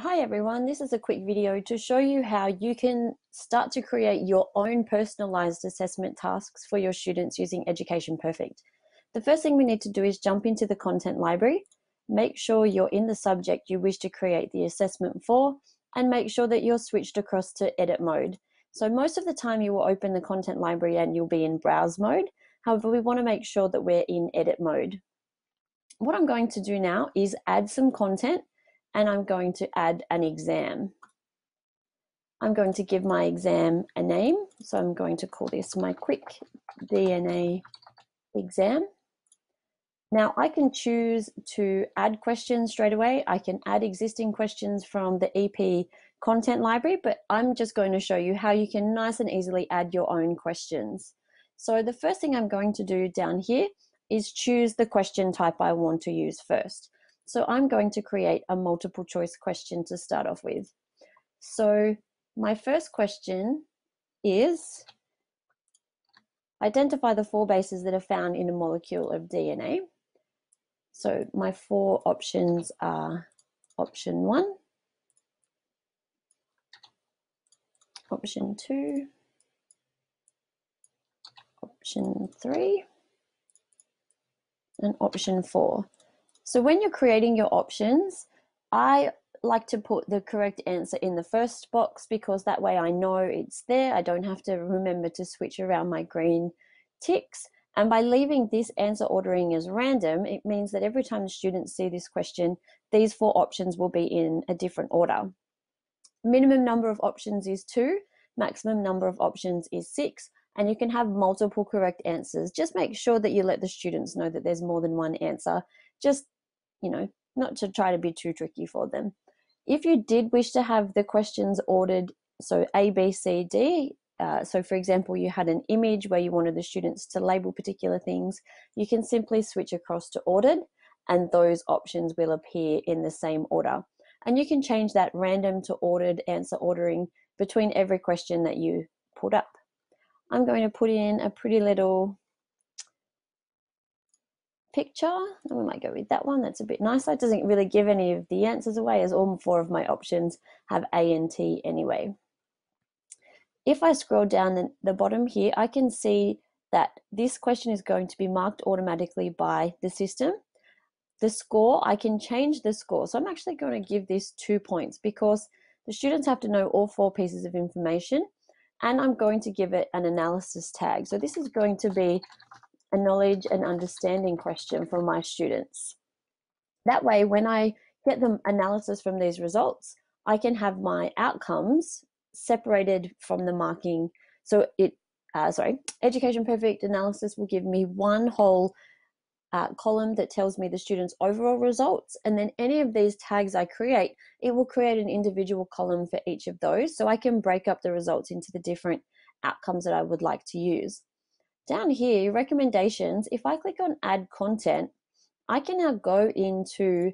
Hi everyone, this is a quick video to show you how you can start to create your own personalized assessment tasks for your students using Education Perfect. The first thing we need to do is jump into the content library, make sure you're in the subject you wish to create the assessment for, and make sure that you're switched across to edit mode. So most of the time you will open the content library and you'll be in browse mode. However, we want to make sure that we're in edit mode. What I'm going to do now is add some content and I'm going to add an exam. I'm going to give my exam a name. So I'm going to call this my quick DNA exam. Now I can choose to add questions straight away. I can add existing questions from the EP content library, but I'm just going to show you how you can nice and easily add your own questions. So the first thing I'm going to do down here is choose the question type I want to use first. So I'm going to create a multiple choice question to start off with. So my first question is identify the four bases that are found in a molecule of DNA. So my four options are option one, option two, option three, and option four. So when you're creating your options, I like to put the correct answer in the first box because that way I know it's there. I don't have to remember to switch around my green ticks. And by leaving this answer ordering as random, it means that every time the students see this question, these four options will be in a different order. Minimum number of options is two, maximum number of options is six, and you can have multiple correct answers. Just make sure that you let the students know that there's more than one answer. Just you know, not to try to be too tricky for them. If you did wish to have the questions ordered, so A, B, C, D, uh, so for example, you had an image where you wanted the students to label particular things, you can simply switch across to ordered and those options will appear in the same order. And you can change that random to ordered answer ordering between every question that you put up. I'm going to put in a pretty little picture. And we might go with that one. That's a bit nicer. It doesn't really give any of the answers away as all four of my options have A and T anyway. If I scroll down the, the bottom here, I can see that this question is going to be marked automatically by the system. The score, I can change the score. So I'm actually going to give this two points because the students have to know all four pieces of information and I'm going to give it an analysis tag. So this is going to be a knowledge and understanding question for my students. That way, when I get the analysis from these results, I can have my outcomes separated from the marking. So it, uh, sorry, Education Perfect analysis will give me one whole uh, column that tells me the student's overall results. And then any of these tags I create, it will create an individual column for each of those. So I can break up the results into the different outcomes that I would like to use. Down here, recommendations, if I click on add content, I can now go into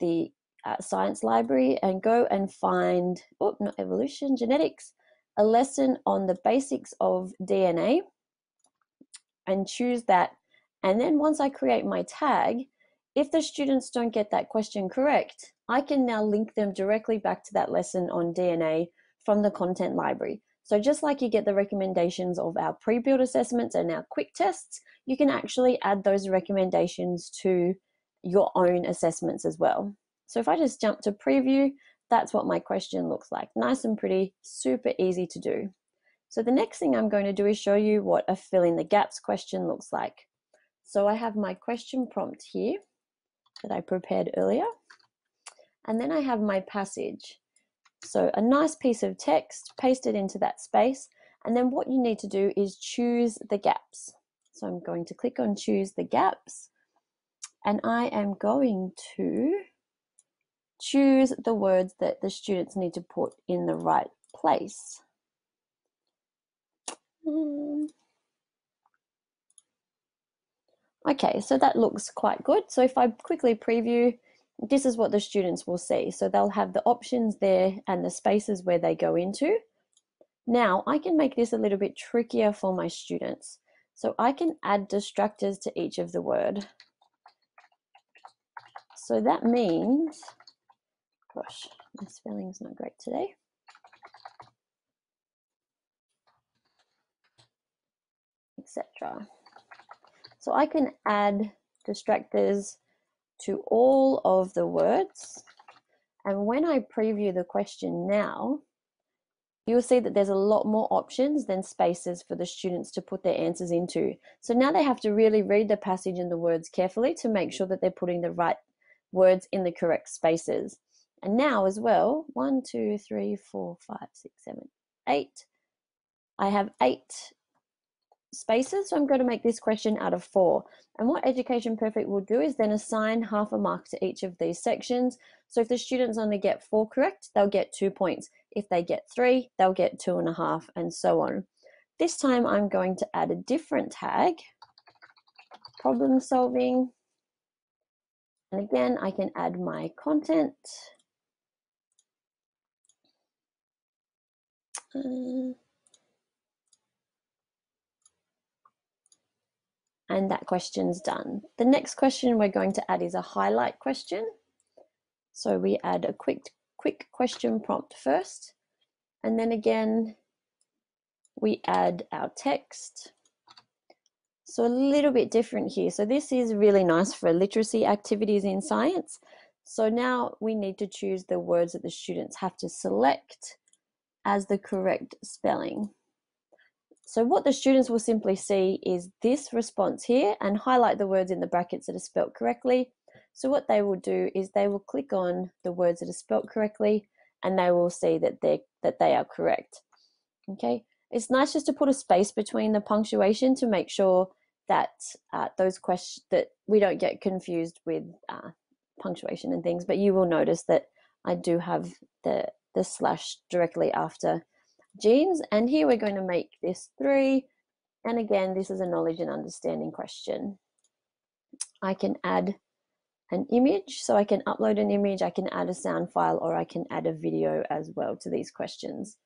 the uh, science library and go and find, oh, not evolution, genetics, a lesson on the basics of DNA and choose that. And then once I create my tag, if the students don't get that question correct, I can now link them directly back to that lesson on DNA from the content library. So just like you get the recommendations of our pre-built assessments and our quick tests, you can actually add those recommendations to your own assessments as well. So if I just jump to preview, that's what my question looks like. Nice and pretty, super easy to do. So the next thing I'm going to do is show you what a fill in the gaps question looks like. So I have my question prompt here that I prepared earlier. And then I have my passage. So a nice piece of text, paste it into that space, and then what you need to do is choose the gaps. So I'm going to click on choose the gaps, and I am going to choose the words that the students need to put in the right place. Um, okay, so that looks quite good. So if I quickly preview, this is what the students will see. So they'll have the options there and the spaces where they go into. Now I can make this a little bit trickier for my students. So I can add distractors to each of the word. So that means gosh, my spelling's not great today. Etc. So I can add distractors to all of the words. And when I preview the question now, you'll see that there's a lot more options than spaces for the students to put their answers into. So now they have to really read the passage and the words carefully to make sure that they're putting the right words in the correct spaces. And now as well, one, two, three, four, five, six, seven, eight. I have eight spaces, so I'm going to make this question out of four. And what Education Perfect will do is then assign half a mark to each of these sections. So if the students only get four correct, they'll get two points. If they get three, they'll get two and a half, and so on. This time I'm going to add a different tag, problem solving. And again, I can add my content. Uh, and that question's done. The next question we're going to add is a highlight question. So we add a quick, quick question prompt first, and then again, we add our text. So a little bit different here. So this is really nice for literacy activities in science. So now we need to choose the words that the students have to select as the correct spelling. So what the students will simply see is this response here and highlight the words in the brackets that are spelt correctly. So what they will do is they will click on the words that are spelt correctly and they will see that they that they are correct. Okay, it's nice just to put a space between the punctuation to make sure that uh, those questions that we don't get confused with uh, punctuation and things. But you will notice that I do have the the slash directly after genes. And here we're going to make this three. And again, this is a knowledge and understanding question. I can add an image, so I can upload an image, I can add a sound file, or I can add a video as well to these questions.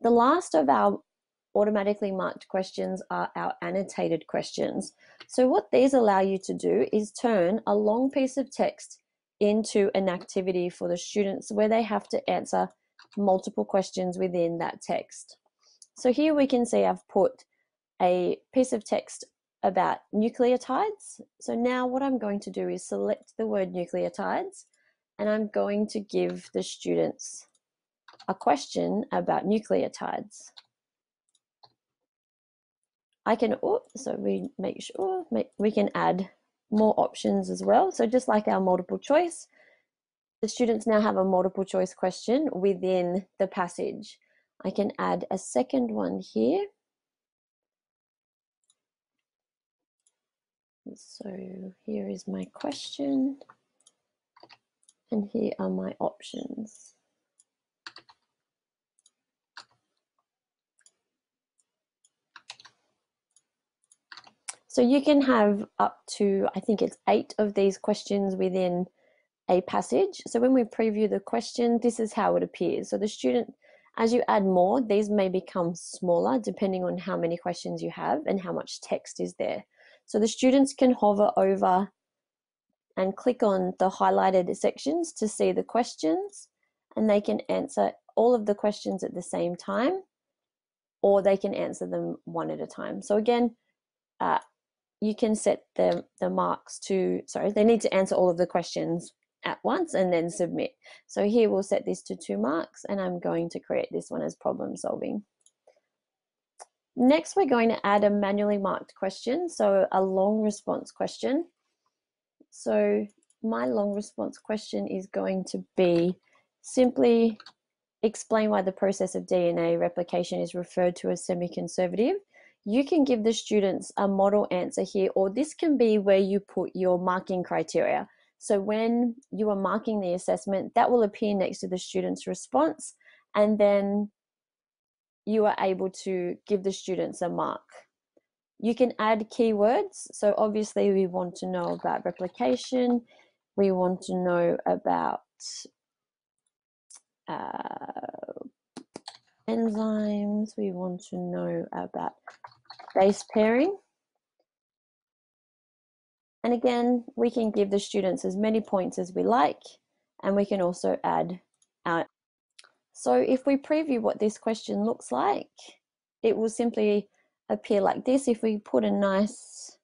The last of our automatically marked questions are our annotated questions. So what these allow you to do is turn a long piece of text into an activity for the students where they have to answer multiple questions within that text. So here we can see I've put a piece of text about nucleotides. So now what I'm going to do is select the word nucleotides and I'm going to give the students a question about nucleotides. I can, oh, so we make sure we can add more options as well. So just like our multiple choice, the students now have a multiple choice question within the passage. I can add a second one here. So here is my question and here are my options. So you can have up to, I think it's eight of these questions within a passage. So when we preview the question, this is how it appears. So the student, as you add more, these may become smaller depending on how many questions you have and how much text is there. So the students can hover over and click on the highlighted sections to see the questions and they can answer all of the questions at the same time or they can answer them one at a time. So again, uh, you can set the, the marks to, sorry, they need to answer all of the questions at once and then submit. So here we'll set this to two marks and I'm going to create this one as problem solving. Next, we're going to add a manually marked question, so a long response question. So my long response question is going to be simply explain why the process of DNA replication is referred to as semi-conservative you can give the students a model answer here, or this can be where you put your marking criteria. So when you are marking the assessment, that will appear next to the student's response, and then you are able to give the students a mark. You can add keywords. So obviously we want to know about replication. We want to know about uh, enzymes. We want to know about base pairing. And again, we can give the students as many points as we like. and we can also add our. So if we preview what this question looks like, it will simply appear like this. If we put a nice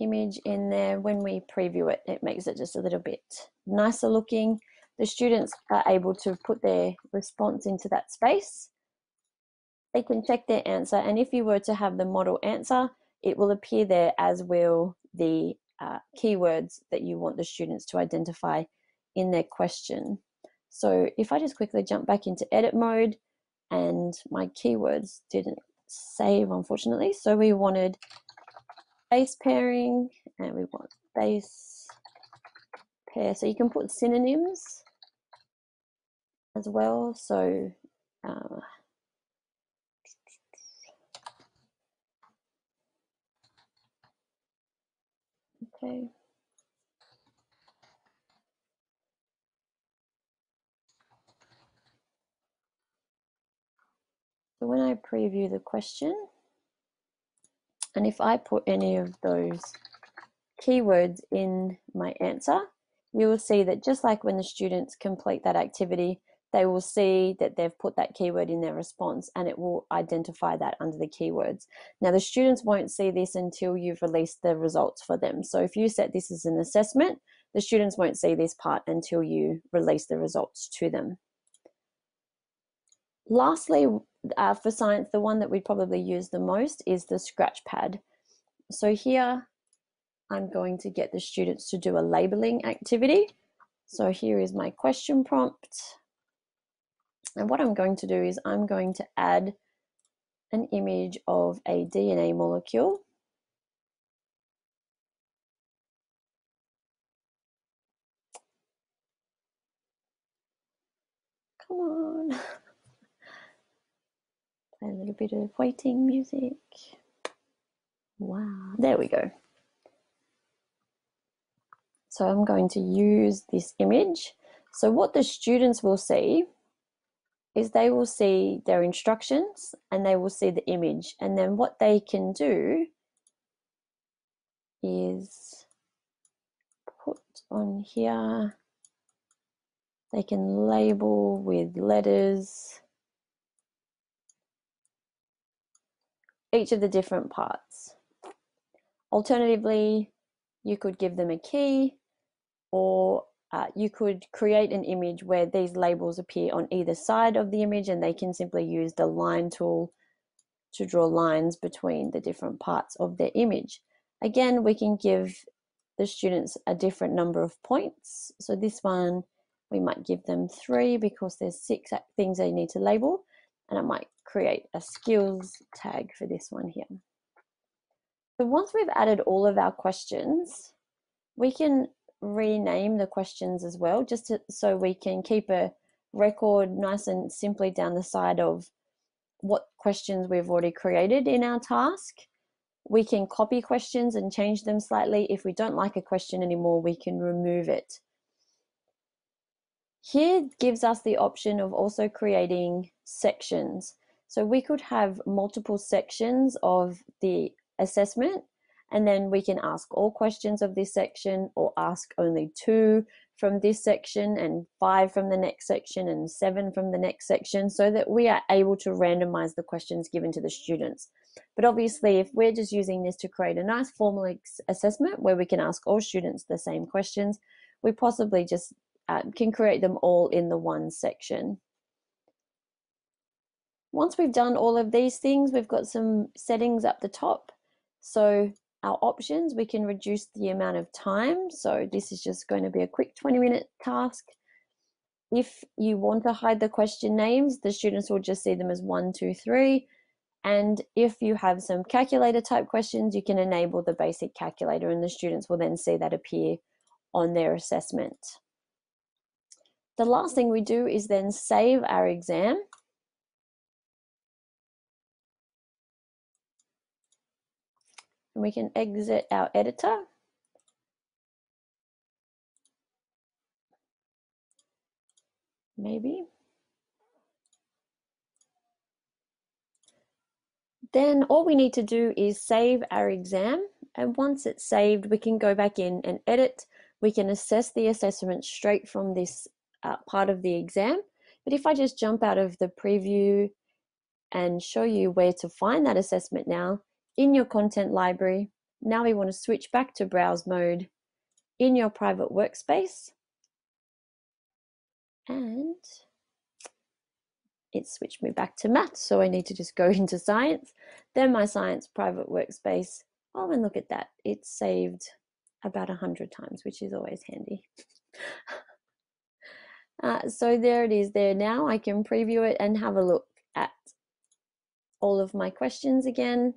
image in there, when we preview it, it makes it just a little bit nicer looking. The students are able to put their response into that space. They can check their answer, and if you were to have the model answer, it will appear there as will the uh, keywords that you want the students to identify in their question. So if I just quickly jump back into edit mode and my keywords didn't save unfortunately. So we wanted base pairing and we want base pair. So you can put synonyms as well. So uh, okay. So when I preview the question, and if I put any of those keywords in my answer, you will see that just like when the students complete that activity, they will see that they've put that keyword in their response and it will identify that under the keywords. Now the students won't see this until you've released the results for them. So if you set this as an assessment, the students won't see this part until you release the results to them. Lastly, uh, for science, the one that we probably use the most is the scratch pad. So here I'm going to get the students to do a labeling activity. So here is my question prompt. And what I'm going to do is I'm going to add an image of a DNA molecule. Come on. a little bit of waiting music. Wow, there we go. So I'm going to use this image. So what the students will see is they will see their instructions and they will see the image. And then what they can do is put on here, they can label with letters each of the different parts. Alternatively, you could give them a key or uh, you could create an image where these labels appear on either side of the image and they can simply use the line tool to draw lines between the different parts of their image. Again, we can give the students a different number of points. So this one, we might give them three because there's six things they need to label and I might create a skills tag for this one here. So once we've added all of our questions, we can rename the questions as well, just to, so we can keep a record nice and simply down the side of what questions we've already created in our task. We can copy questions and change them slightly. If we don't like a question anymore, we can remove it. Here gives us the option of also creating sections. So we could have multiple sections of the assessment and then we can ask all questions of this section or ask only two from this section and five from the next section and seven from the next section so that we are able to randomize the questions given to the students. But obviously, if we're just using this to create a nice formal assessment where we can ask all students the same questions, we possibly just uh, can create them all in the one section. Once we've done all of these things, we've got some settings up the top. So our options, we can reduce the amount of time. So this is just going to be a quick 20 minute task. If you want to hide the question names, the students will just see them as one, two, three. And if you have some calculator type questions, you can enable the basic calculator and the students will then see that appear on their assessment. The last thing we do is then save our exam. And we can exit our editor. Maybe. Then all we need to do is save our exam and once it's saved we can go back in and edit we can assess the assessment straight from this uh, part of the exam. But if I just jump out of the preview and show you where to find that assessment now, in your content library, now we want to switch back to browse mode in your private workspace. And it switched me back to math, so I need to just go into science. Then my science private workspace. Oh, and look at that. It's saved about a hundred times, which is always handy. uh, so there it is there now. I can preview it and have a look at all of my questions again.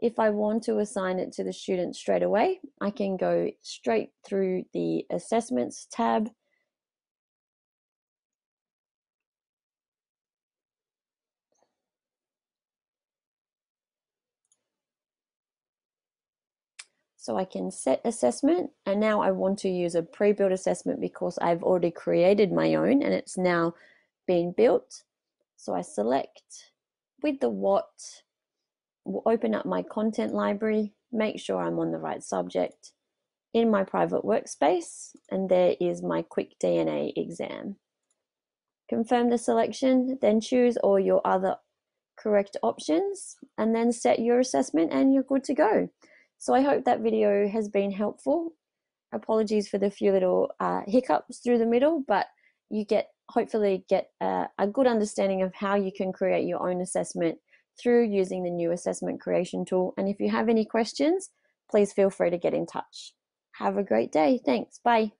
If I want to assign it to the student straight away, I can go straight through the assessments tab So I can set assessment and now I want to use a pre-built assessment because I've already created my own and it's now being built. So I select with the what, open up my content library, make sure I'm on the right subject in my private workspace and there is my quick DNA exam. Confirm the selection, then choose all your other correct options and then set your assessment and you're good to go. So I hope that video has been helpful. Apologies for the few little uh, hiccups through the middle, but you get hopefully get a, a good understanding of how you can create your own assessment through using the new assessment creation tool. And if you have any questions, please feel free to get in touch. Have a great day. Thanks. Bye.